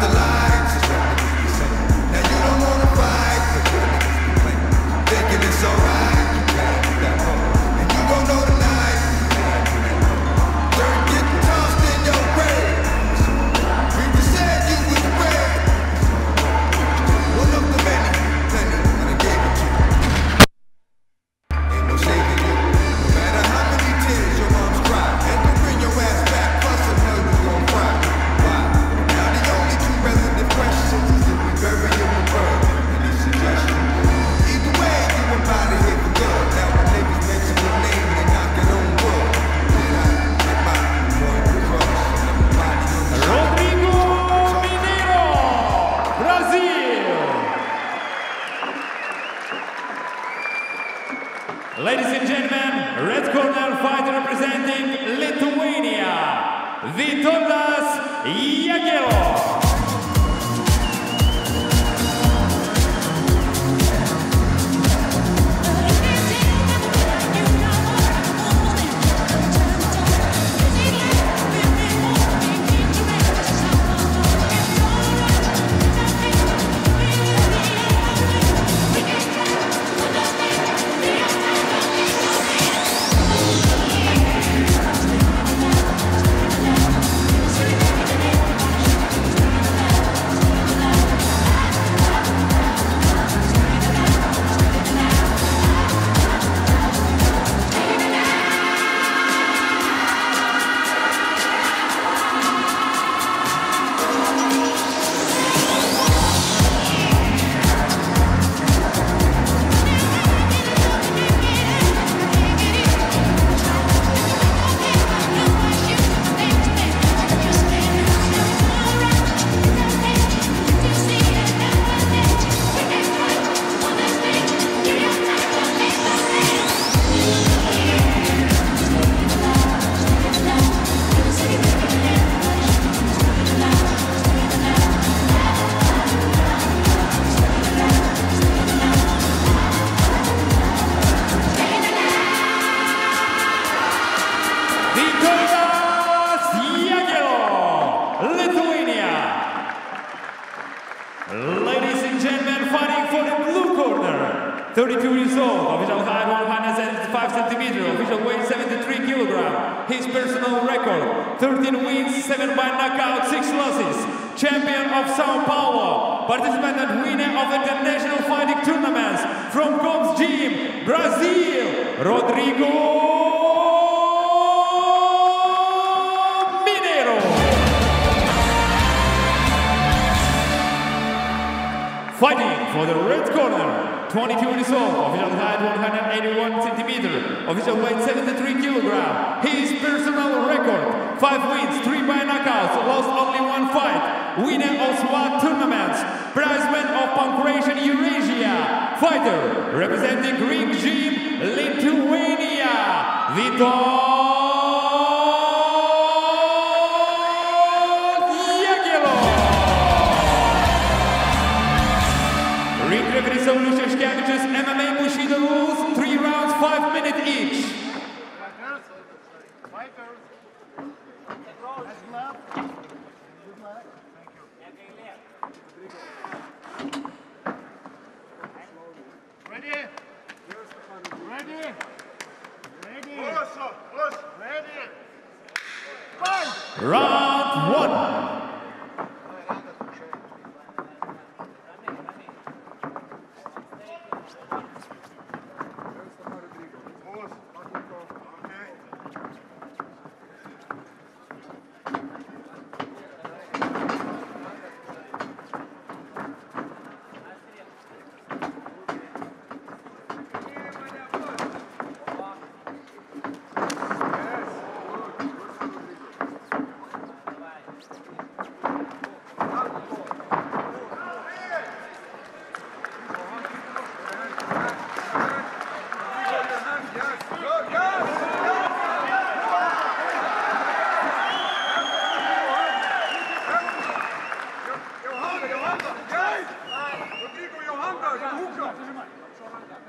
the lights? Vitoldas Jagelo. Vitoldas Jagelo, Lithuania. Ladies and gentlemen, fighting for the blue corner. 32 years old, official height 175 centimeters, official weight 73 kilogram. His personal record 13 wins, 7 by knockout, 6 losses. Champion of Sao Paulo, participant and winner of international fighting tournaments from Gomes Gym, Brazil, Rodrigo Fighting for the red corner, 22 years old, official height 181 centimeter, official weight 73 kilogram. His personal record, 5 wins, 3 by knockouts, lost only one fight. Winner of SWAT tournaments, prizeman of Pancration Eurasia. Fighter representing Greek Gym, Lithuania, Vitor MMA Bushido rules, three rounds, five minutes each. Ready? Ready? Ready? Ready? Round one.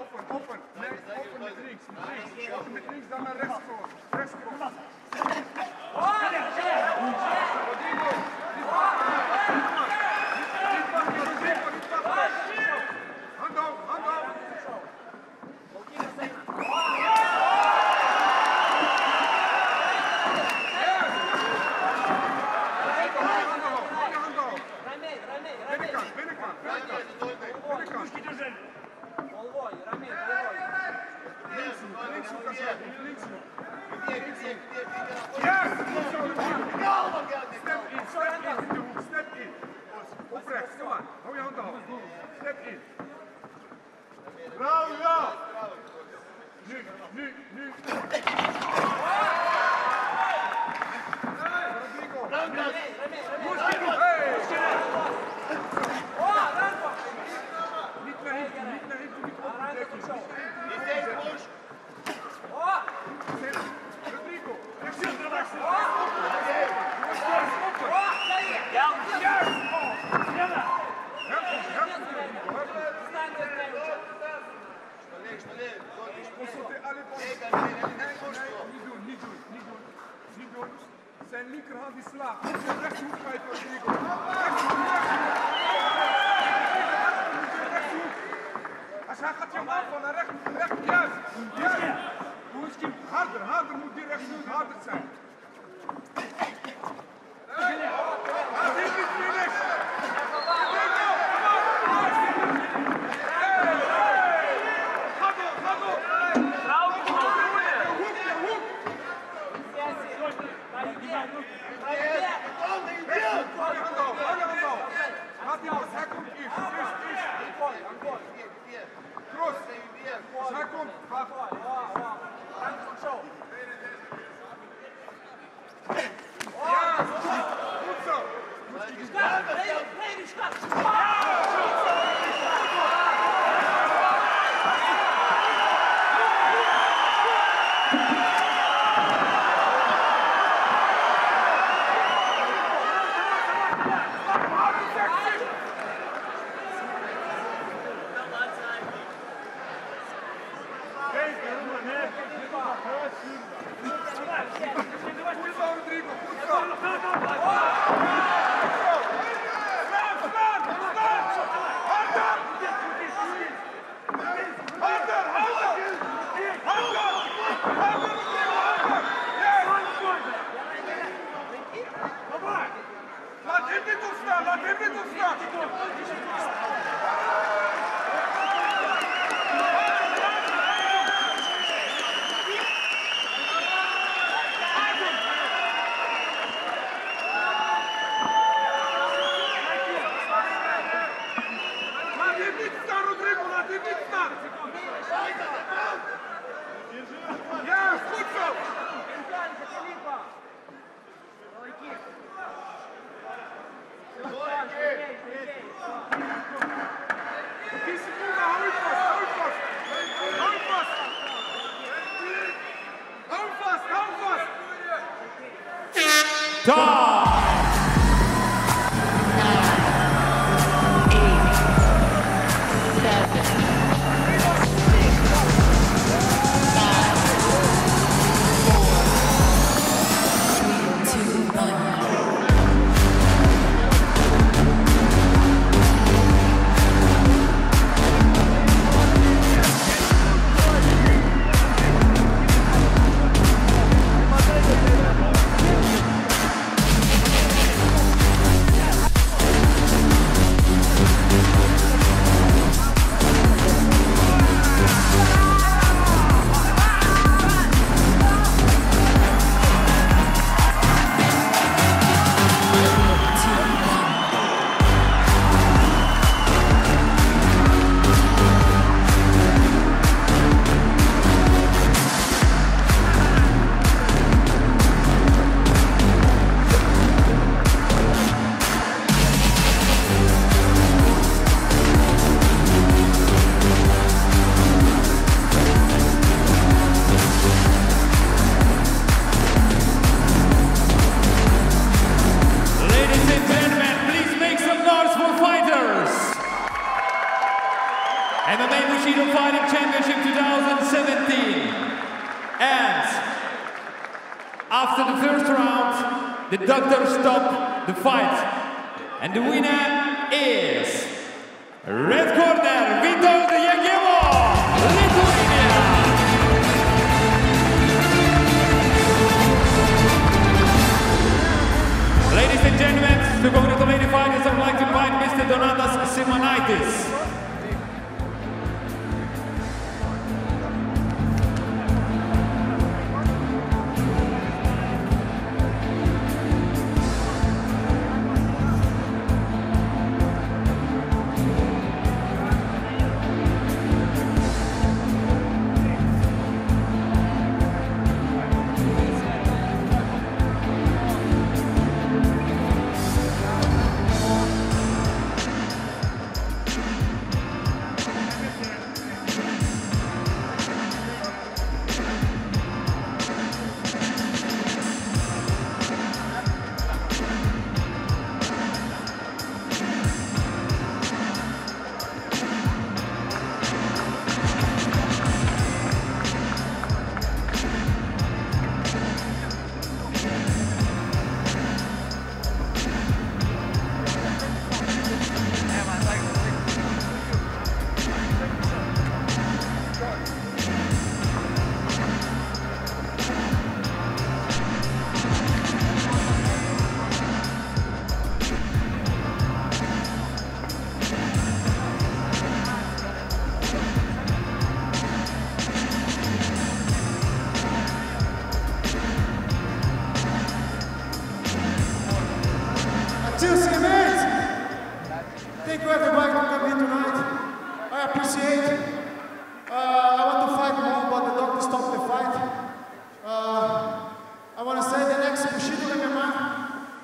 Open, open. Nee, open met links, met links. Open met links, dan naar rechts cross. Rechts cross. Zijn linkerhand is slaat. Op zijn rechterhoek kwijt van Als hij gaat je aanvallen, naar rechter, rechter, juist. Juist. Hoe is Harder, harder moet die rechterhoek harder zijn. And the winner is Red Corner, Witold Jagelo, Lithuania. Ladies and gentlemen, to congratulate the fighters, I would like to invite Mr. Donatas Simonaitis.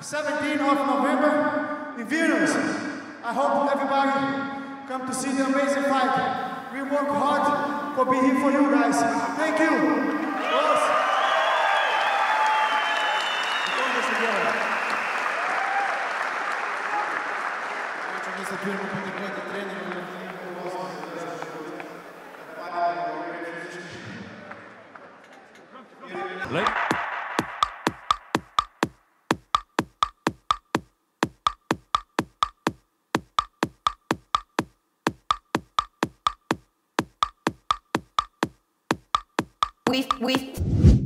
17th of November in Vilnius. I hope everybody come to see the amazing fight. We work hard for being here for you guys. Thank you. Vamos. With with